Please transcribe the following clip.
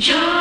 John.